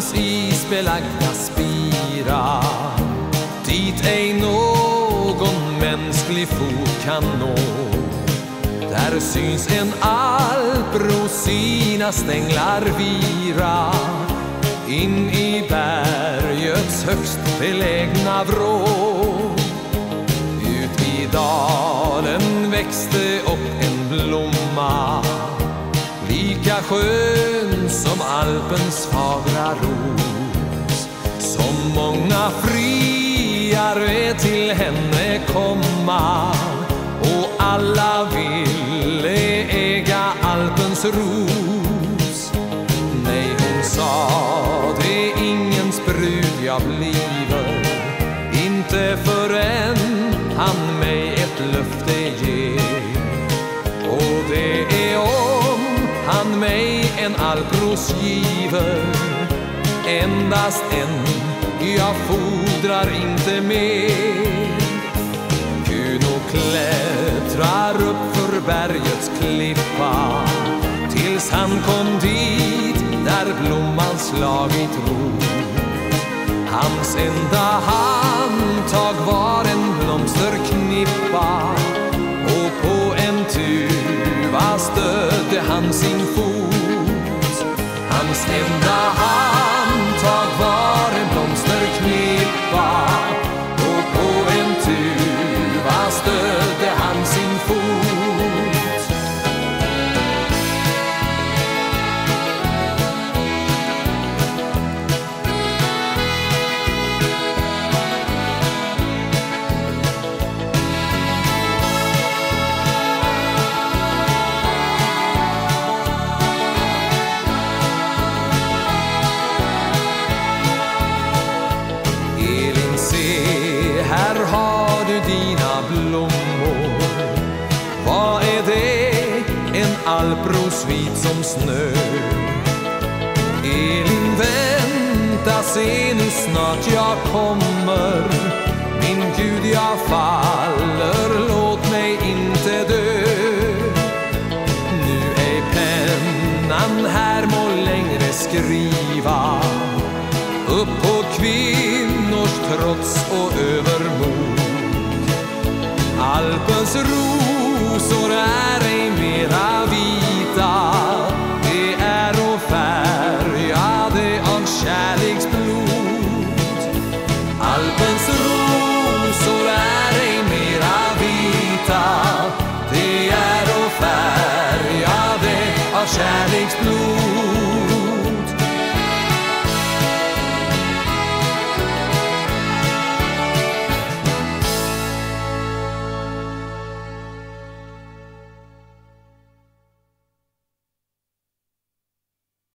isbelagda spira. Dit ej någon mänsklig fot kan nå. Där syns en alpbro sina stänglar vira. In i bergets högst belägna vrå. Ut i dalen växte upp en blomma. Lika skön som Alpens fagra ros. Som många friare till henne komma. Och alla ville äga Alpens ros. Nej, hon sa det är ingens brud jag bliver inte förrän han mig ett löfte ger. Och det är om han mig en alpros giver endast en. Jag fordrar inte mer. Kuno klättrar upp för bergets klippa. Tills han kom dit där blomman slagit rot Hans enda handtag var en blomsterknippa. Och på en tuva stödde han sin fot. Hans enda handtag alpros vit som snö. Elin, vänta, se nu snart jag kommer. Min Gud, jag faller, låt mig inte dö. Nu är pennan här må längre skriva upp på kvinnors trots och övermod. Alpens rosor är ej